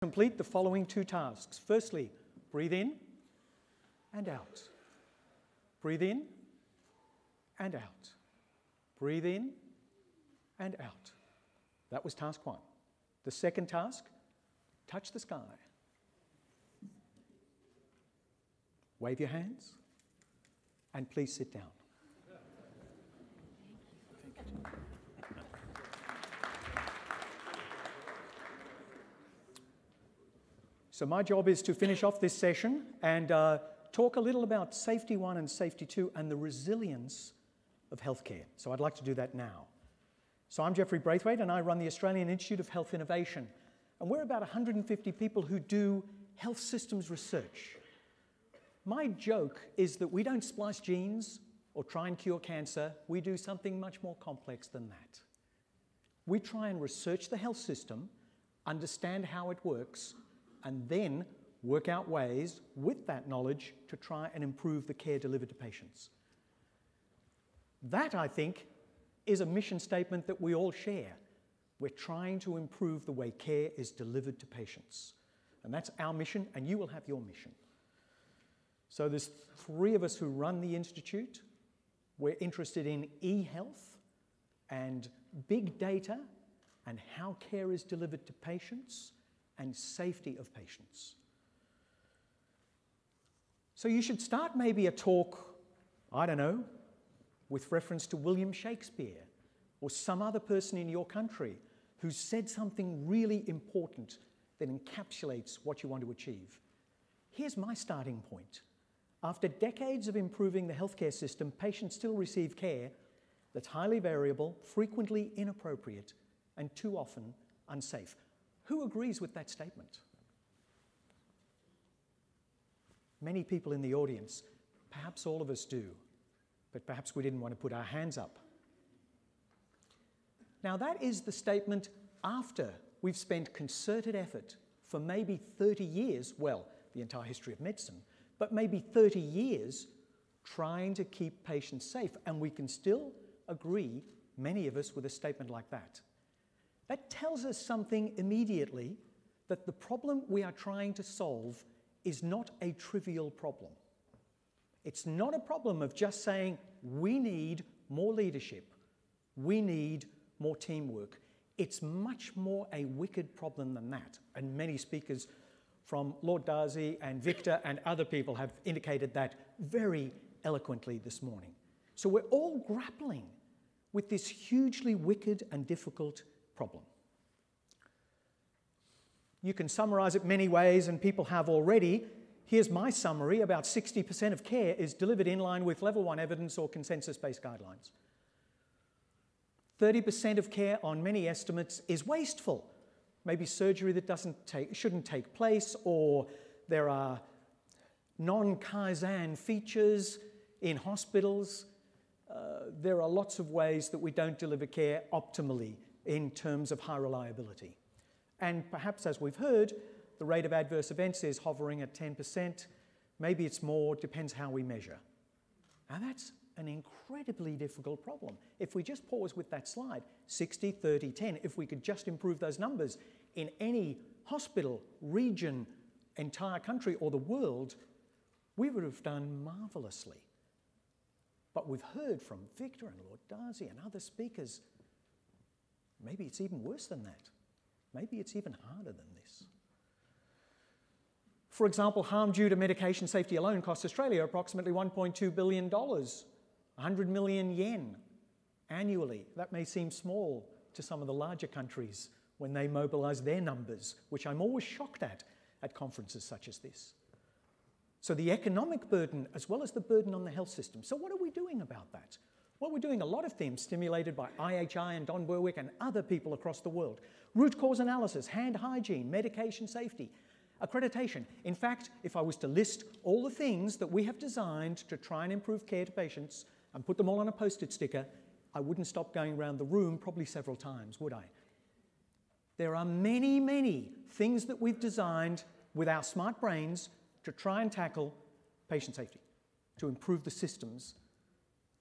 complete the following two tasks. Firstly, breathe in and out. Breathe in and out. Breathe in and out. That was task one. The second task touch the sky. Wave your hands and please sit down. So, my job is to finish off this session and uh, talk a little about Safety 1 and Safety 2 and the resilience of healthcare. So, I'd like to do that now. So, I'm Jeffrey Braithwaite and I run the Australian Institute of Health Innovation. And we're about 150 people who do health systems research. My joke is that we don't splice genes or try and cure cancer, we do something much more complex than that. We try and research the health system, understand how it works, and then work out ways with that knowledge to try and improve the care delivered to patients. That, I think, is a mission statement that we all share. We're trying to improve the way care is delivered to patients. And that's our mission, and you will have your mission. So there's three of us who run the Institute. We're interested in e-health and big data and how care is delivered to patients and safety of patients. So you should start maybe a talk, I don't know, with reference to William Shakespeare or some other person in your country who said something really important that encapsulates what you want to achieve. Here's my starting point. After decades of improving the healthcare system, patients still receive care that's highly variable, frequently inappropriate, and too often unsafe. Who agrees with that statement? Many people in the audience, perhaps all of us do, but perhaps we didn't want to put our hands up. Now, that is the statement after we've spent concerted effort for maybe 30 years, well, the entire history of medicine, but maybe 30 years trying to keep patients safe. And we can still agree, many of us, with a statement like that. That tells us something immediately that the problem we are trying to solve is not a trivial problem. It's not a problem of just saying we need more leadership, we need more teamwork. It's much more a wicked problem than that. And many speakers from Lord Darzi and Victor and other people have indicated that very eloquently this morning. So we're all grappling with this hugely wicked and difficult problem. You can summarize it many ways, and people have already. Here's my summary about 60% of care is delivered in line with level one evidence or consensus based guidelines. 30% of care on many estimates is wasteful. Maybe surgery that doesn't take, shouldn't take place, or there are non Kaizen features in hospitals. Uh, there are lots of ways that we don't deliver care optimally in terms of high reliability. And perhaps, as we've heard, the rate of adverse events is hovering at 10%. Maybe it's more, depends how we measure. Now, that's an incredibly difficult problem. If we just pause with that slide 60, 30, 10, if we could just improve those numbers in any hospital, region, entire country, or the world, we would have done marvelously. But we've heard from Victor and Lord Darzi and other speakers, maybe it's even worse than that. Maybe it's even harder than this. For example, harm due to medication safety alone costs Australia approximately $1.2 billion, 100 million yen annually. That may seem small to some of the larger countries when they mobilize their numbers, which I'm always shocked at at conferences such as this. So, the economic burden as well as the burden on the health system. So, what are we doing about that? Well, we're doing a lot of things stimulated by IHI and Don Berwick and other people across the world. Root cause analysis, hand hygiene, medication safety, accreditation. In fact, if I was to list all the things that we have designed to try and improve care to patients and put them all on a post-it sticker, I wouldn't stop going around the room probably several times, would I? There are many, many things that we've designed with our smart brains to try and tackle patient safety, to improve the systems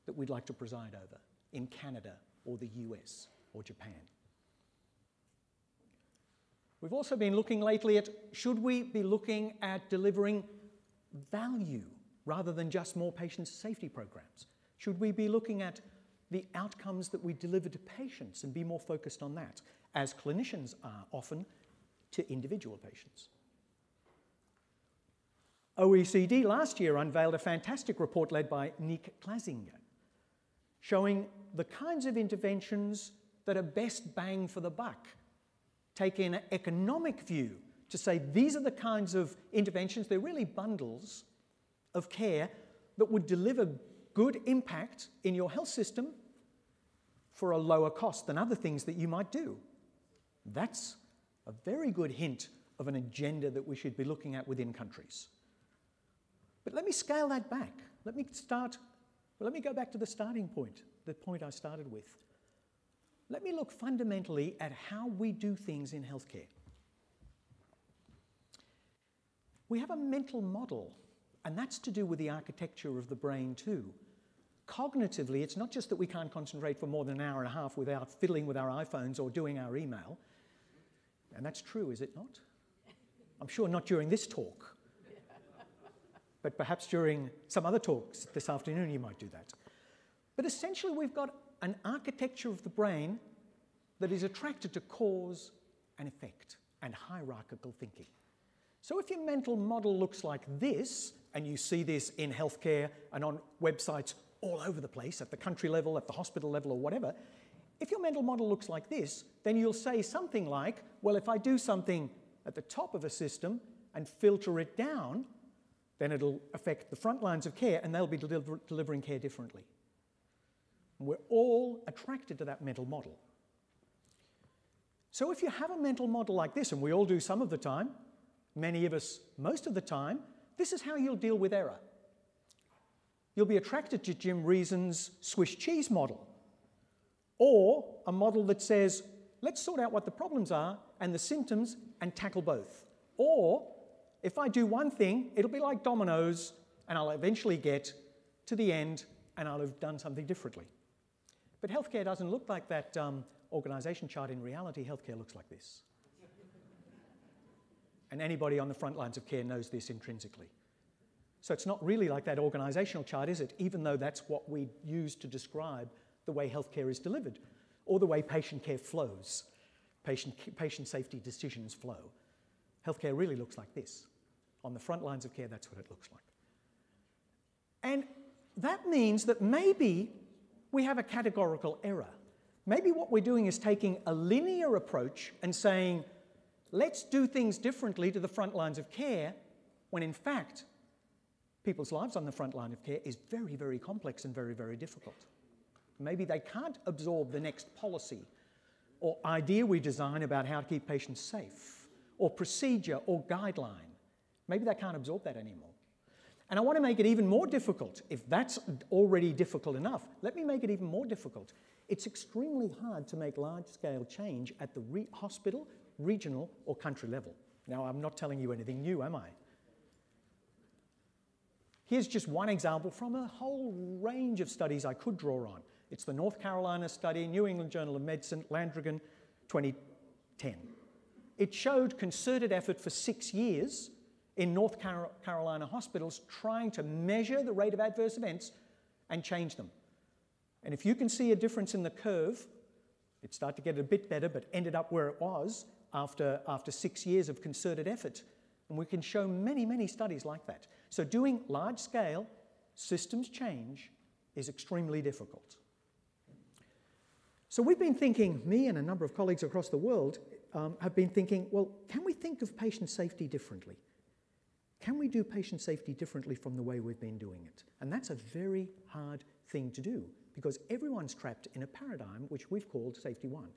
that we'd like to preside over in Canada or the US or Japan. We've also been looking lately at should we be looking at delivering value rather than just more patient safety programs? Should we be looking at the outcomes that we deliver to patients and be more focused on that, as clinicians are often to individual patients? OECD last year unveiled a fantastic report led by Niek Klazinga, showing the kinds of interventions that are best bang for the buck. Taking an economic view to say these are the kinds of interventions, they're really bundles of care that would deliver good impact in your health system for a lower cost than other things that you might do. That's a very good hint of an agenda that we should be looking at within countries. But let me scale that back. Let me start, well, let me go back to the starting point, the point I started with. Let me look fundamentally at how we do things in healthcare. We have a mental model, and that's to do with the architecture of the brain too. Cognitively, it's not just that we can't concentrate for more than an hour and a half without fiddling with our iPhones or doing our email. And that's true, is it not? I'm sure not during this talk. But perhaps during some other talks this afternoon you might do that. But essentially, we've got an architecture of the brain that is attracted to cause and effect and hierarchical thinking. So if your mental model looks like this, and you see this in healthcare and on websites all over the place, at the country level, at the hospital level, or whatever, if your mental model looks like this, then you'll say something like, well, if I do something at the top of a system and filter it down, then it'll affect the front lines of care and they'll be deliver delivering care differently. And we're all attracted to that mental model. So if you have a mental model like this, and we all do some of the time, many of us most of the time, this is how you'll deal with error. You'll be attracted to Jim Reason's Swiss cheese model, or a model that says, let's sort out what the problems are and the symptoms and tackle both. Or if I do one thing, it'll be like dominoes, and I'll eventually get to the end and I'll have done something differently. But healthcare doesn't look like that um, organization chart in reality. Healthcare looks like this. and anybody on the front lines of care knows this intrinsically. So it's not really like that organizational chart, is it? Even though that's what we use to describe the way healthcare is delivered or the way patient care flows, patient, patient safety decisions flow. Healthcare really looks like this. On the front lines of care, that's what it looks like. And that means that maybe we have a categorical error. Maybe what we're doing is taking a linear approach and saying, let's do things differently to the front lines of care, when in fact, people's lives on the front line of care is very, very complex and very, very difficult. Maybe they can't absorb the next policy or idea we design about how to keep patients safe, or procedure or guideline. Maybe they can't absorb that anymore. And I want to make it even more difficult. If that's already difficult enough, let me make it even more difficult. It's extremely hard to make large scale change at the re hospital, regional, or country level. Now, I'm not telling you anything new, am I? Here's just one example from a whole range of studies I could draw on. It's the North Carolina study, New England Journal of Medicine, Landrigan, 2010. It showed concerted effort for six years in North Carolina hospitals trying to measure the rate of adverse events and change them. And if you can see a difference in the curve, it started to get a bit better, but ended up where it was after, after six years of concerted effort. And we can show many, many studies like that. So doing large scale systems change is extremely difficult. So we've been thinking, me and a number of colleagues across the world um, have been thinking, well, can we think of patient safety differently? Can we do patient safety differently from the way we've been doing it? And that's a very hard thing to do because everyone's trapped in a paradigm which we've called Safety One.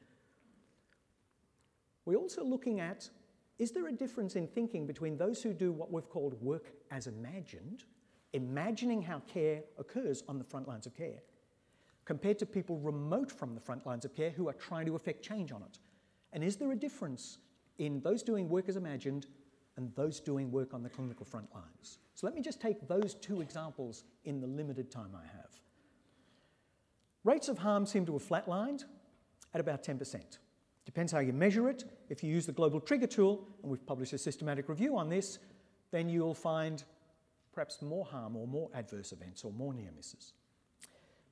We're also looking at is there a difference in thinking between those who do what we've called work as imagined, imagining how care occurs on the front lines of care, compared to people remote from the front lines of care who are trying to affect change on it? And is there a difference in those doing work as imagined and those doing work on the clinical front lines? So let me just take those two examples in the limited time I have. Rates of harm seem to have flatlined at about 10%. Depends how you measure it. If you use the global trigger tool, and we've published a systematic review on this, then you'll find perhaps more harm or more adverse events or more near misses.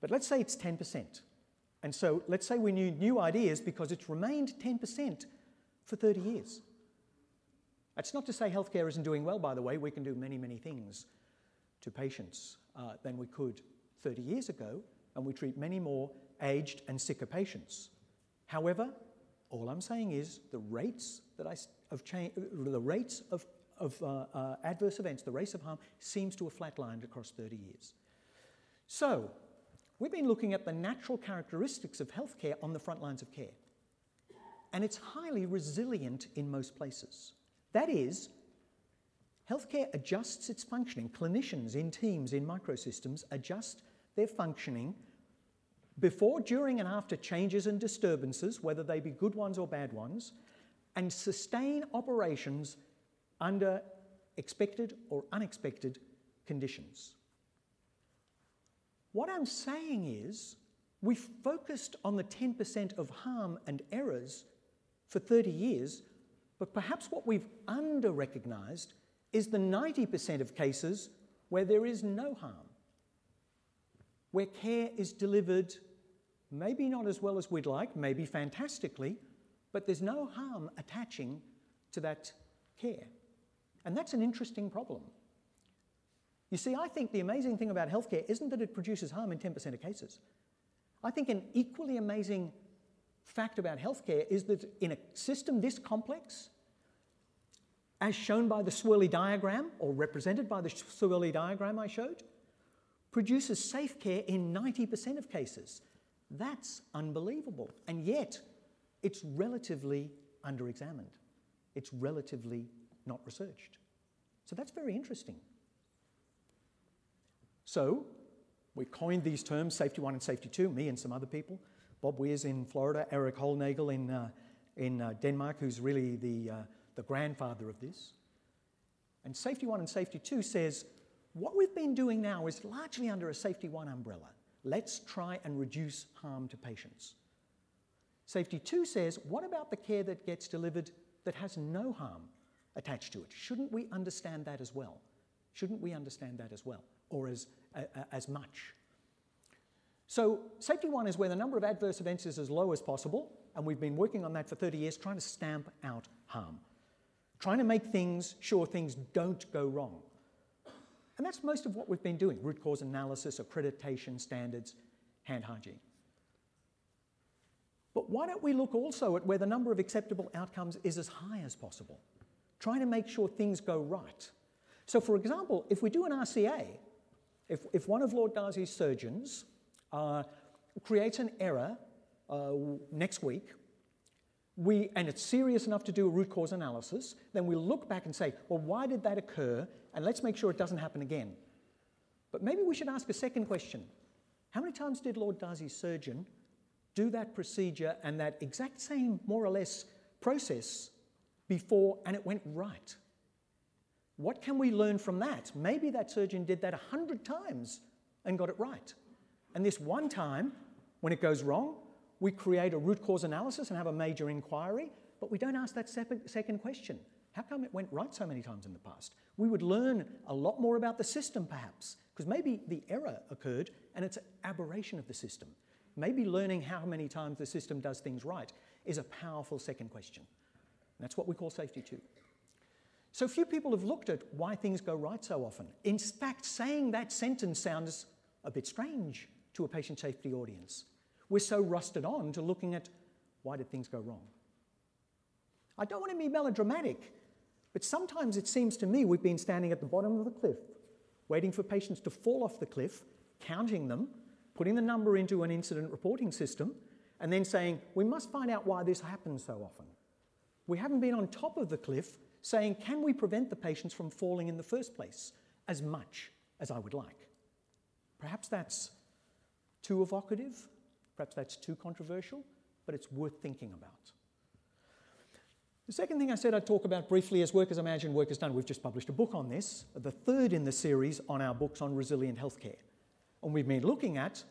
But let's say it's 10%. And so let's say we need new ideas because it's remained 10% for 30 years. That's not to say healthcare isn't doing well, by the way. We can do many, many things to patients uh, than we could 30 years ago, and we treat many more aged and sicker patients. However, all I'm saying is the rates that I, of change, the rates of, of uh, uh, adverse events, the rates of harm, seems to have flatlined across 30 years. So, we've been looking at the natural characteristics of healthcare on the front lines of care. And it's highly resilient in most places. That is, healthcare adjusts its functioning. Clinicians in teams, in microsystems, adjust their functioning before, during, and after changes and disturbances, whether they be good ones or bad ones, and sustain operations under expected or unexpected conditions. What I'm saying is, we've focused on the 10% of harm and errors for 30 years, but perhaps what we've under recognized is the 90% of cases where there is no harm, where care is delivered maybe not as well as we'd like, maybe fantastically, but there's no harm attaching to that care. And that's an interesting problem. You see, I think the amazing thing about healthcare isn't that it produces harm in 10% of cases. I think an equally amazing fact about healthcare is that in a system this complex, as shown by the swirly diagram, or represented by the swirly diagram I showed, produces safe care in 90% of cases. That's unbelievable. And yet, it's relatively under-examined. It's relatively not researched. So that's very interesting. So, we coined these terms, safety one and safety two, me and some other people. Bob Wears in Florida, Erik Hollnagel in, uh, in uh, Denmark, who's really the, uh, the grandfather of this. And safety one and safety two says, what we've been doing now is largely under a safety one umbrella. Let's try and reduce harm to patients. Safety 2 says, what about the care that gets delivered that has no harm attached to it? Shouldn't we understand that as well? Shouldn't we understand that as well, or as, uh, as much? So safety 1 is where the number of adverse events is as low as possible, and we've been working on that for 30 years, trying to stamp out harm. Trying to make things, sure things don't go wrong. And that's most of what we've been doing root cause analysis, accreditation standards, hand hygiene. But why don't we look also at where the number of acceptable outcomes is as high as possible, trying to make sure things go right. So, for example, if we do an RCA, if, if one of Lord Darzi's surgeons uh, creates an error uh, next week, we, and it's serious enough to do a root cause analysis, then we'll look back and say, well, why did that occur? And let's make sure it doesn't happen again. But maybe we should ask a second question. How many times did Lord Darzi's surgeon do that procedure and that exact same, more or less, process before and it went right? What can we learn from that? Maybe that surgeon did that a hundred times and got it right. And this one time, when it goes wrong, we create a root cause analysis and have a major inquiry, but we don't ask that second question. How come it went right so many times in the past? We would learn a lot more about the system, perhaps, because maybe the error occurred and it's an aberration of the system. Maybe learning how many times the system does things right is a powerful second question. And that's what we call safety two. So few people have looked at why things go right so often. In fact, saying that sentence sounds a bit strange to a patient safety audience. We're so rusted on to looking at why did things go wrong. I don't want to be melodramatic, but sometimes it seems to me we've been standing at the bottom of the cliff, waiting for patients to fall off the cliff, counting them, putting the number into an incident reporting system, and then saying, we must find out why this happens so often. We haven't been on top of the cliff saying, can we prevent the patients from falling in the first place as much as I would like? Perhaps that's too evocative, Perhaps that's too controversial, but it's worth thinking about. The second thing I said I'd talk about briefly is Work as Imagined, Work as Done. We've just published a book on this, the third in the series on our books on resilient healthcare. And we've been looking at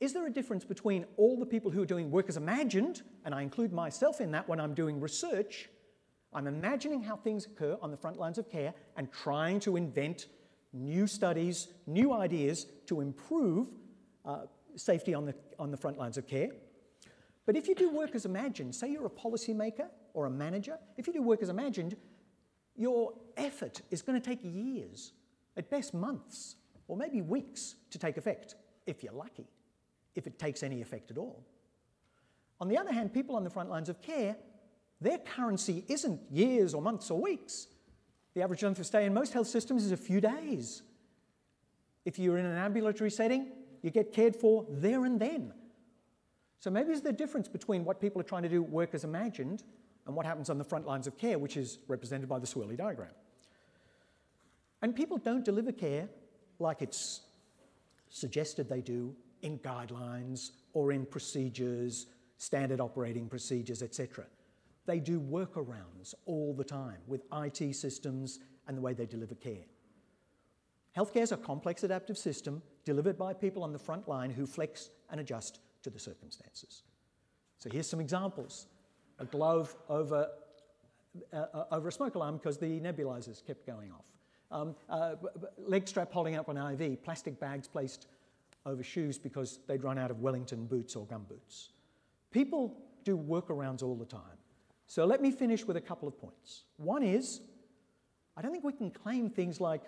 Is there a difference between all the people who are doing work as imagined, and I include myself in that when I'm doing research? I'm imagining how things occur on the front lines of care and trying to invent new studies, new ideas to improve uh, safety on the, on the front lines of care. But if you do work as imagined, say you're a policymaker or a manager, if you do work as imagined, your effort is going to take years, at best months, or maybe weeks to take effect, if you're lucky, if it takes any effect at all. On the other hand, people on the front lines of care, their currency isn't years or months or weeks. The average length of stay in most health systems is a few days. If you're in an ambulatory setting, you get cared for there and then. So maybe there's the difference between what people are trying to do work as imagined and what happens on the front lines of care, which is represented by the swirly diagram. And people don't deliver care like it's suggested they do in guidelines or in procedures, standard operating procedures, etc. They do workarounds all the time with IT systems and the way they deliver care. Healthcare is a complex adaptive system delivered by people on the front line who flex and adjust to the circumstances. So here's some examples. A glove over, uh, over a smoke alarm because the nebulizers kept going off. Um, uh, leg strap holding up an IV, plastic bags placed over shoes because they'd run out of Wellington boots or gum boots. People do workarounds all the time. So let me finish with a couple of points. One is, I don't think we can claim things like,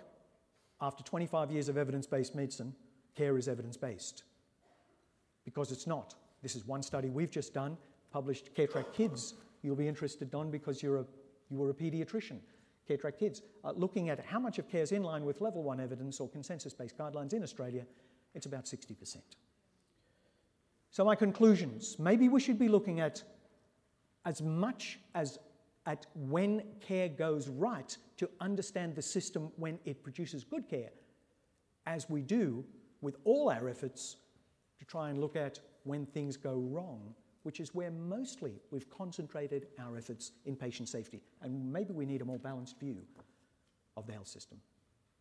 after 25 years of evidence based medicine, care is evidence based. Because it's not. This is one study we've just done, published CareTrack Kids. You'll be interested, Don, because you're a, you were a paediatrician. CareTrack Kids, uh, looking at how much of care is in line with level one evidence or consensus based guidelines in Australia, it's about 60%. So, my conclusions maybe we should be looking at as much as at when care goes right to understand the system when it produces good care, as we do with all our efforts to try and look at when things go wrong, which is where mostly we've concentrated our efforts in patient safety. And maybe we need a more balanced view of the health system.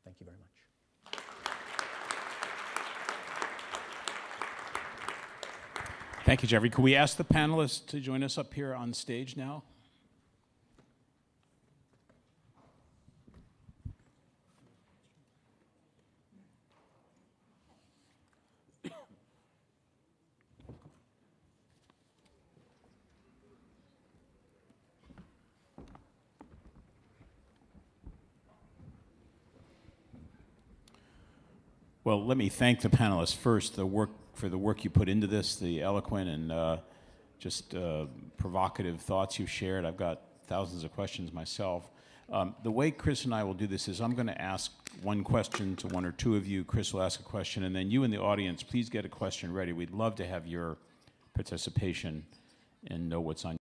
Thank you very much. Thank you, Jeffrey. Could we ask the panelists to join us up here on stage now? Well, let me thank the panelists first. The work for the work you put into this, the eloquent and uh, just uh, provocative thoughts you've shared. I've got thousands of questions myself. Um, the way Chris and I will do this is I'm going to ask one question to one or two of you. Chris will ask a question, and then you in the audience, please get a question ready. We'd love to have your participation and know what's on.